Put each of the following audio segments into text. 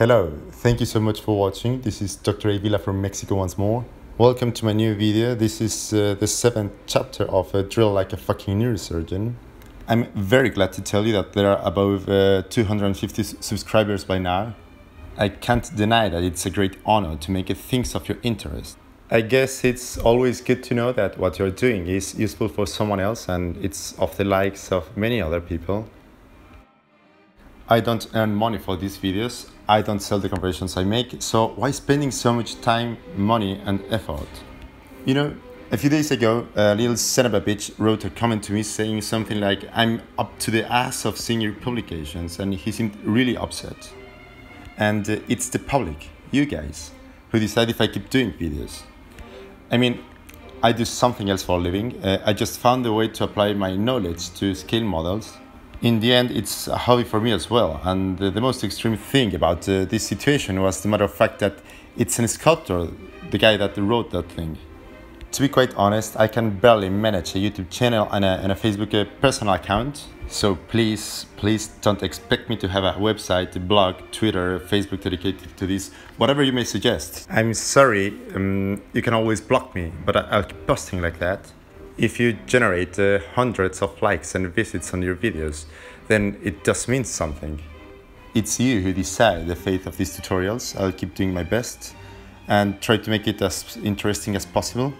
Hello, thank you so much for watching. This is Dr. Avila from Mexico once more. Welcome to my new video. This is uh, the seventh chapter of uh, Drill Like a Fucking Neurosurgeon. I'm very glad to tell you that there are above uh, 250 subscribers by now. I can't deny that it's a great honor to make it things of your interest. I guess it's always good to know that what you're doing is useful for someone else and it's of the likes of many other people. I don't earn money for these videos. I don't sell the conversions I make. So why spending so much time, money, and effort? You know, a few days ago, a little son of a bitch wrote a comment to me saying something like, I'm up to the ass of seeing your publications, and he seemed really upset. And uh, it's the public, you guys, who decide if I keep doing videos. I mean, I do something else for a living. Uh, I just found a way to apply my knowledge to scale models in the end, it's a hobby for me as well. And the, the most extreme thing about uh, this situation was the matter of fact that it's an sculptor, the guy that wrote that thing. To be quite honest, I can barely manage a YouTube channel and a, and a Facebook uh, personal account. So please, please don't expect me to have a website, a blog, Twitter, Facebook dedicated to this, whatever you may suggest. I'm sorry, um, you can always block me, but I'll keep posting like that. If you generate uh, hundreds of likes and visits on your videos, then it does mean something. It's you who decide the fate of these tutorials. I'll keep doing my best and try to make it as interesting as possible.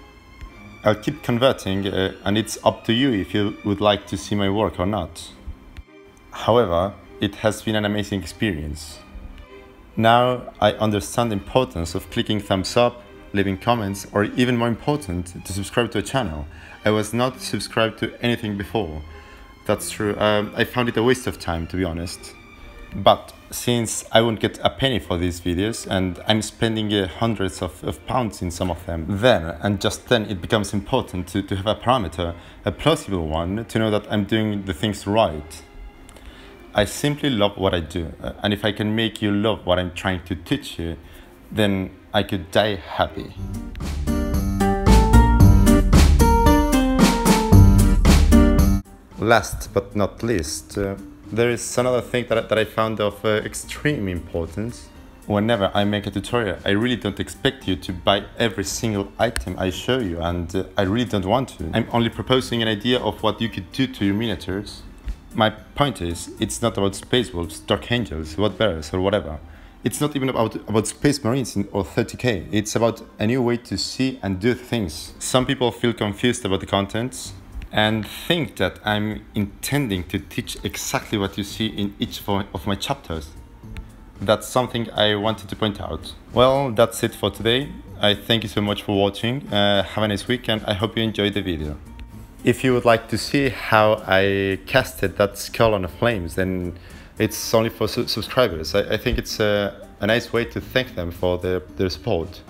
I'll keep converting uh, and it's up to you if you would like to see my work or not. However, it has been an amazing experience. Now I understand the importance of clicking thumbs up, leaving comments, or even more important, to subscribe to a channel. I was not subscribed to anything before. That's true. Um, I found it a waste of time, to be honest. But since I won't get a penny for these videos and I'm spending uh, hundreds of, of, pounds in some of them, then and just then it becomes important to, to have a parameter, a plausible one, to know that I'm doing the things right. I simply love what I do, uh, and if I can make you love what I'm trying to teach you, then I could die happy. Last but not least, uh, there is another thing that, that I found of uh, extreme importance. Whenever I make a tutorial, I really don't expect you to buy every single item I show you, and uh, I really don't want to. I'm only proposing an idea of what you could do to your miniatures. My point is, it's not about Space Wolves, Dark Angels, Word Bearers, or whatever. It's not even about, about Space Marines or 30k, it's about a new way to see and do things. Some people feel confused about the contents and think that I'm intending to teach exactly what you see in each of my chapters. That's something I wanted to point out. Well, that's it for today. I thank you so much for watching. Uh, have a nice weekend. I hope you enjoyed the video. If you would like to see how I casted that skull on the flames, then it's only for su subscribers. I, I, think it's a, a, nice way to thank them for their, their support.